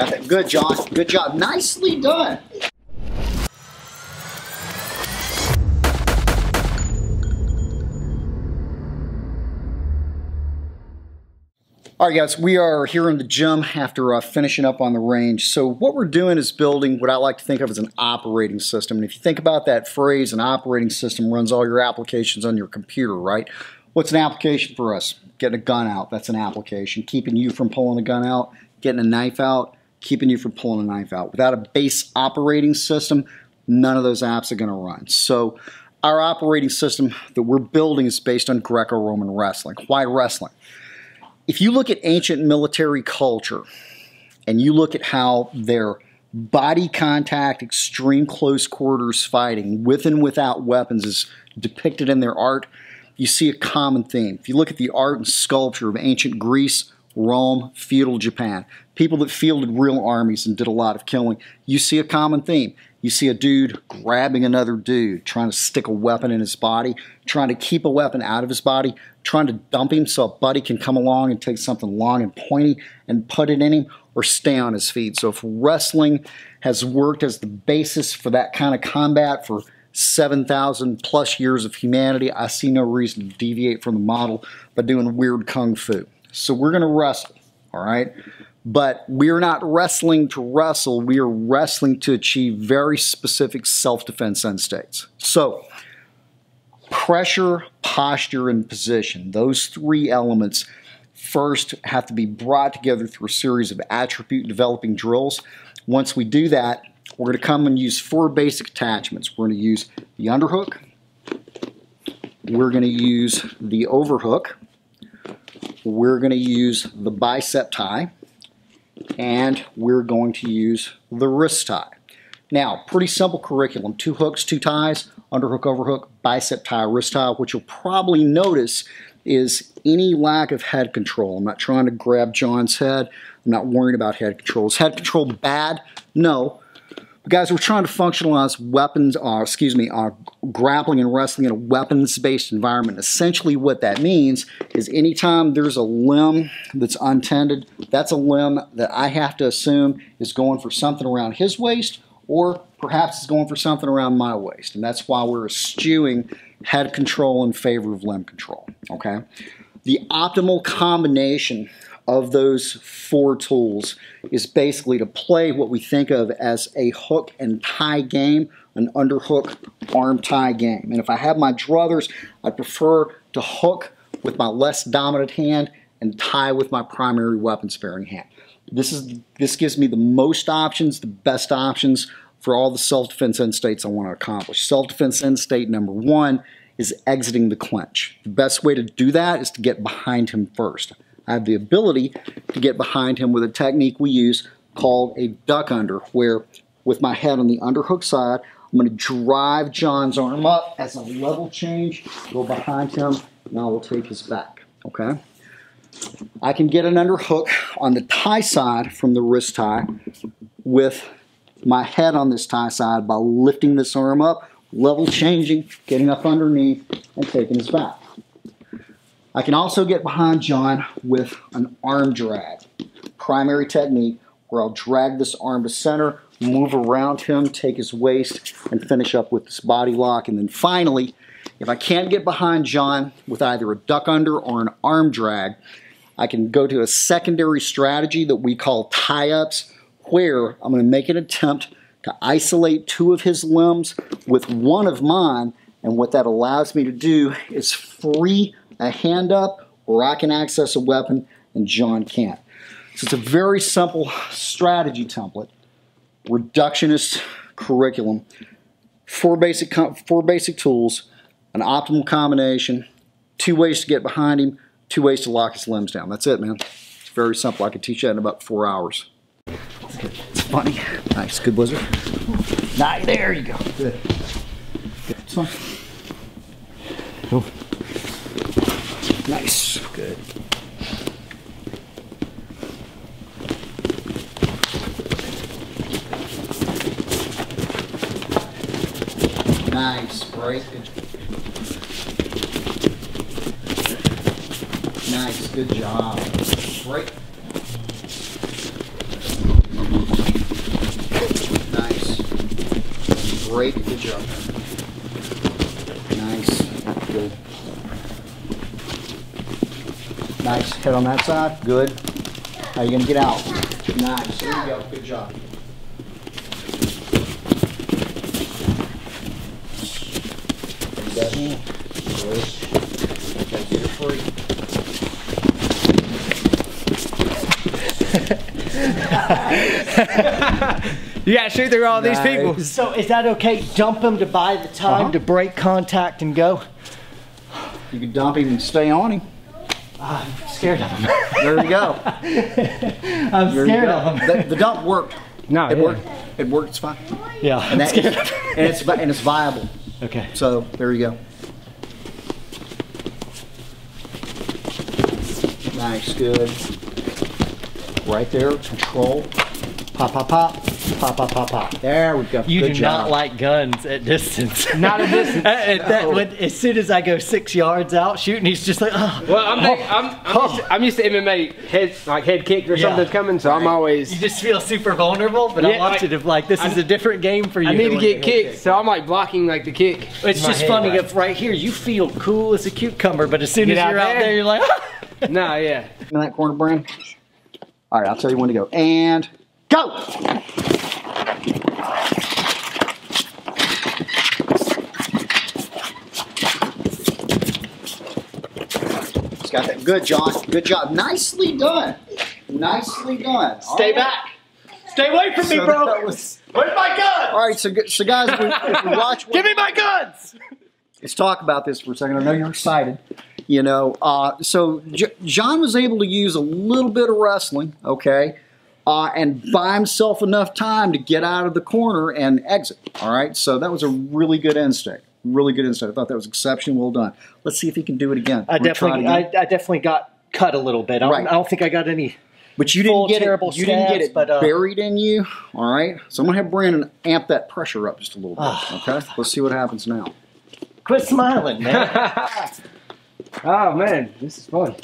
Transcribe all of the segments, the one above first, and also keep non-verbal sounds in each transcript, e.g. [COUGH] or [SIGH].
Got that. Good, John. Good job. Nicely done. All right, guys, we are here in the gym after uh, finishing up on the range. So what we're doing is building what I like to think of as an operating system. And if you think about that phrase, an operating system runs all your applications on your computer, right? What's an application for us? Getting a gun out, that's an application. Keeping you from pulling a gun out, getting a knife out, keeping you from pulling a knife out. Without a base operating system, none of those apps are going to run. So our operating system that we're building is based on Greco-Roman wrestling. Why wrestling? if you look at ancient military culture and you look at how their body contact, extreme close quarters fighting with and without weapons is depicted in their art, you see a common theme. If you look at the art and sculpture of ancient Greece, Rome, feudal Japan, people that fielded real armies and did a lot of killing, you see a common theme. You see a dude grabbing another dude, trying to stick a weapon in his body, trying to keep a weapon out of his body, trying to dump him so a buddy can come along and take something long and pointy and put it in him or stay on his feet. So if wrestling has worked as the basis for that kind of combat for 7,000 plus years of humanity, I see no reason to deviate from the model by doing weird kung fu. So we're going to wrestle, all right? But we're not wrestling to wrestle, we are wrestling to achieve very specific self defense end states. So, pressure, posture, and position, those three elements first have to be brought together through a series of attribute developing drills. Once we do that, we're going to come and use four basic attachments. We're going to use the underhook, we're going to use the overhook, we're going to use the bicep tie, and we're going to use the wrist tie. Now, pretty simple curriculum. Two hooks, two ties, underhook, overhook, bicep tie, wrist tie. What you'll probably notice is any lack of head control. I'm not trying to grab John's head. I'm not worrying about head control. Is head control bad? No. Guys, we're trying to functionalize weapons, uh, excuse me, uh, grappling and wrestling in a weapons-based environment. Essentially what that means is anytime there's a limb that's untended, that's a limb that I have to assume is going for something around his waist or perhaps it's going for something around my waist. And that's why we're eschewing head control in favor of limb control, okay? The optimal combination of those four tools is basically to play what we think of as a hook and tie game, an underhook arm tie game. And if I have my druthers, I prefer to hook with my less dominant hand and tie with my primary weapon sparing hand. This is this gives me the most options, the best options for all the self-defense end states I want to accomplish. Self-defense end state number one is exiting the clinch. The best way to do that is to get behind him first. I have the ability to get behind him with a technique we use called a duck under, where with my head on the underhook side, I'm going to drive John's arm up as a level change, go behind him, and I will take his back, okay? I can get an underhook on the tie side from the wrist tie with my head on this tie side by lifting this arm up, level changing, getting up underneath, and taking his back. I can also get behind John with an arm drag. Primary technique where I'll drag this arm to center, move around him, take his waist, and finish up with this body lock. And then finally, if I can't get behind John with either a duck under or an arm drag, I can go to a secondary strategy that we call tie-ups, where I'm going to make an attempt to isolate two of his limbs with one of mine, and what that allows me to do is free a hand up where I can access a weapon and John can't. So it's a very simple strategy template, reductionist curriculum, four basic, four basic tools, an optimal combination, two ways to get behind him, two ways to lock his limbs down. That's it, man. It's very simple. I could teach that in about four hours. It's funny. Nice. Good whizzer. Nice. There you go. Good. Good. It's fine. Cool. Nice, good. Nice, break. Nice, good job. Break. Nice. Break, good job. Nice, head on that side, good. How are you gonna get out? Nice, there you go, good job. Use. Good. Gotta get it free. [LAUGHS] You gotta shoot through all these people. So is that okay? Dump him to buy the time Uh-huh. to break contact and go? You can dump him and stay on him. I'm scared of him. There you go. [LAUGHS] I'm There scared go. of him. The, the dump worked. No, It yeah. worked. It worked. It's fine. Yeah, And, that scared is- [LAUGHS] and it's and it's viable. Okay. So there you go. Nice, good. Right there, control. Pop, pop, pop, pop, pop, pop, pop. There we go. You good do job. not like guns at distance. [LAUGHS] Not at distance. At- at that- when- as soon as I go six yards out shooting, he's just like, oh. Well, I'm, oh, think, I'm, oh. I'm, used to, I'm used to MMA head like head kick or Yeah. something's coming, so I'm always. You just feel super vulnerable, but I Yeah, want like- you to like this is a different game for you. I need to get you kicked, so I'm like blocking like the kick. It's just head funny right. if right here you feel cool as a cucumber, but as soon Get as out you're out there. there, you're like, ah. [LAUGHS] Nah, yeah. In that corner, Brand. All right, I'll tell you when to go. And go. It's got that. Good, John. Good job. Nicely done. Nicely done. stay All right. back. Stay away from me, bro. was- Where's my gun? all right, so, so guys, we, if we watch. [LAUGHS] Give me my guns. let's talk about this for a second. I know you're excited. You know, uh, so J- John was able to use a little bit of wrestling, okay, uh, and buy himself enough time to get out of the corner and exit. All right, so that was a really good instinct. Really good instinct. I thought that was exceptional. Well done. Let's see if he can do it again. I We're gonna try it definitely, I, again. I definitely got cut a little bit. I don't, Right. I don't think I got any. but you didn't get terrible it. You didn't get it but, uh, buried in you. All right. So I'm gonna have Brandon amp that pressure up just a little bit. Ah. okay. Let's see what happens now. Quit smiling, man. [LAUGHS] oh man, this is fun.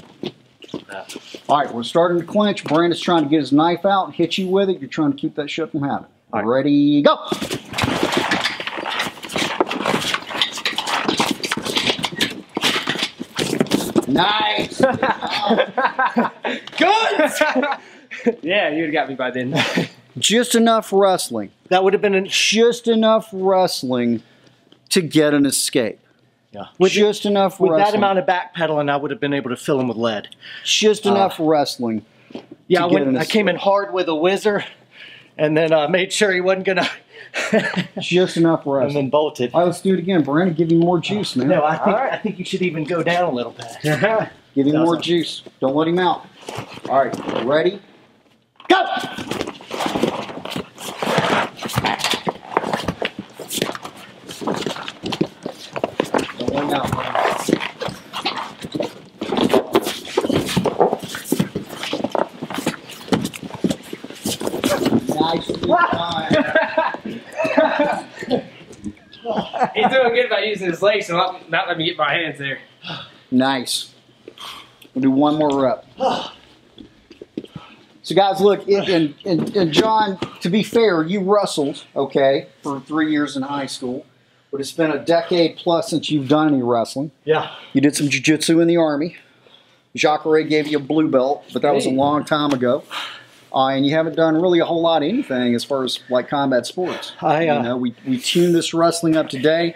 All right, we're starting to clinch. Brandon's trying to get his knife out and hit you with it. You're trying to keep that shit from happening. All right. Ready, go. Nice. Good. [LAUGHS] yeah, you'd have got me by then. [LAUGHS] Just enough wrestling. that would have been an. Just enough wrestling to get an escape. Yeah. With, Just enough with wrestling. that amount of backpedaling, I would have been able to fill him with lead. Just enough wrestling. Yeah, I, went, I came in hard with a whizzer, and then uh, made sure he wasn't gonna, [LAUGHS] Just enough wrestling. [LAUGHS] and then bolted. All right, let's do it again. Brandon, give him more juice, man. No, I think All right. I think you should even go down a little bit. [LAUGHS] Give him more juice. Don't let him out. All right, ready? Go! Nicely done. He's doing good by using his legs and not, not letting me get my hands there. Nice. We'll do one more rep. So, guys, look, it- and, and, and John, to be fair, you wrestled, okay, for three years in high school, but it's been a decade plus since you've done any wrestling. Yeah. You did some jiu-jitsu in the Army. Jacare gave you a blue belt, but that was a long time ago. Uh, and you haven't done really a whole lot of anything as far as like combat sports. I, uh, you know, we, we tuned this wrestling up today.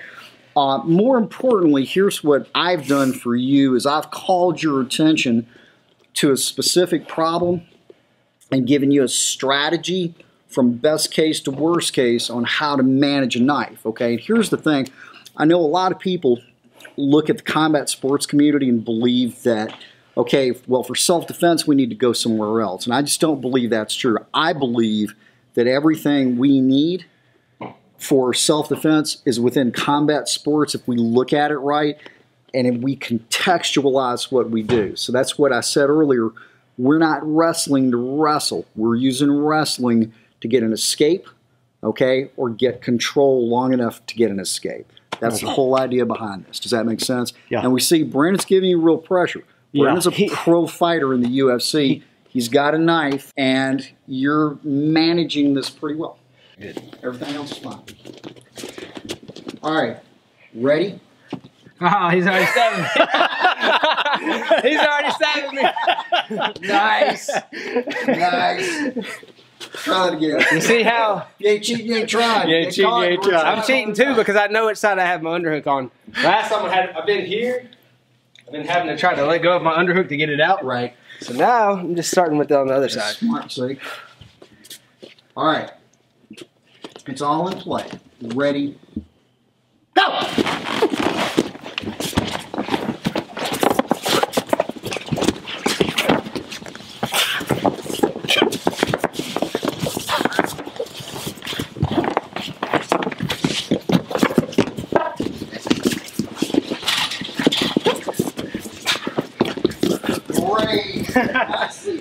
Uh, more importantly, here's what I've done for you is I've called your attention to a specific problem and given you a strategy from best case to worst case on how to manage a knife. Okay, and here's the thing I know a lot of people look at the combat sports community and believe that, okay, well, for self defense, we need to go somewhere else. And I just don't believe that's true. I believe that everything we need for self defense is within combat sports if we look at it right and if we contextualize what we do. So that's what I said earlier. We're not wrestling to wrestle, we're using wrestling to get an escape, okay, or get control long enough to get an escape. That's the whole idea behind this. Does that make sense? Yeah. And we see Brandon's giving you real pressure. Yeah. Brandon's a He- pro fighter in the UFC. He's got a knife, and you're managing this pretty well. Good. Everything else is fine. All right. Ready? Oh, [LAUGHS] he's already stabbing [LAUGHS] me. he's already stabbing me. Nice. nice. Try it again. You see how You ain't cheating, you ain't trying. You ain't cheating, you ain't trying. I'm cheating too because I know which side I have my underhook on. Last time I had, I've been here. I've been having to try to let go of my underhook to get it out. Right. So now I'm just starting with it on the other side. Smart, see? All right. It's all in play. Ready? Go!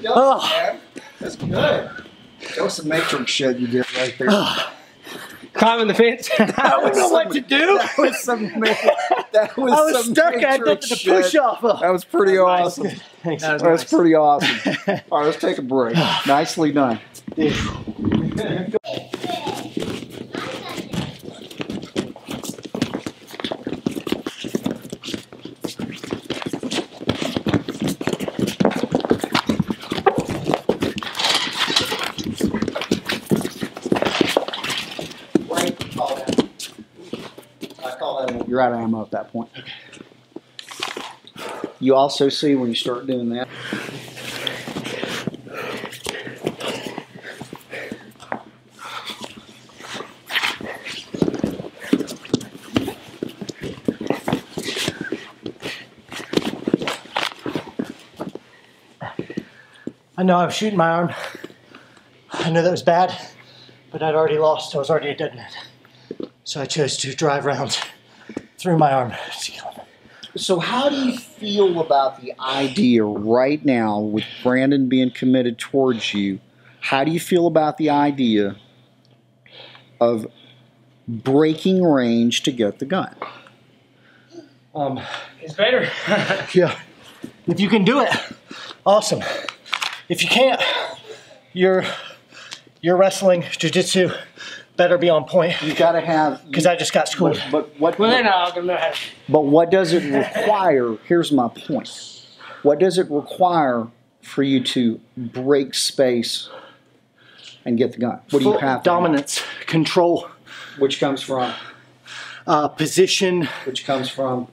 Nicely Oh. man. That's good. That was some matrix shit you did right there. Climbing the fence. [LAUGHS] I don't know what to do. That was some. That was, I was some stuck. I had nothing to push off of. That was pretty awesome. Thanks. That was That was nice. pretty awesome. [LAUGHS] All right, let's take a break. [SIGHS] Nicely done. [SIGHS] Right, call that. I call that. You're out of ammo at that point. You also see when you start doing that. I know I was shooting my arm. I know that was bad, but I'd already lost. I was already a dead man. So I chose to drive rounds through my arm. So, how do you feel about the idea right now with Brandon being committed towards you? How do you feel about the idea of breaking range to get the gun? Um, It's better. [LAUGHS] yeah. If you can do it, awesome. If you can't, you're you're wrestling, jujitsu, better be on point You got to have. [LAUGHS] because I just got schooled. But what? well, they're not all gonna know how to. But what does it require? Here's my point. What does it require for you to break space and get the gun? What do you Full have? to have? dominance, control, Which comes from? uh, position. Which comes from?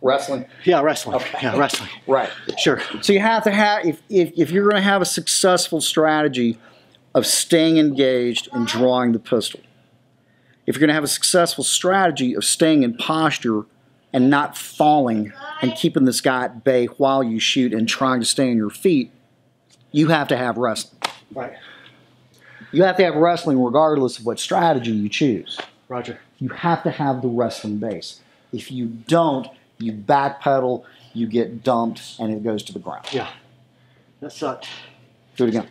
Wrestling. Yeah, wrestling. Okay. Yeah, wrestling. Right. Sure. So you have to have if if, if you're going to have a successful strategy of staying engaged and drawing the pistol. If you're going to have a successful strategy of staying in posture and not falling and keeping this guy at bay while you shoot and trying to stay on your feet, you have to have wrestling. Right. You have to have wrestling regardless of what strategy you choose. Roger. You have to have the wrestling base. If you don't, you backpedal, you get dumped, and it goes to the ground. Yeah. That sucked. Do it again.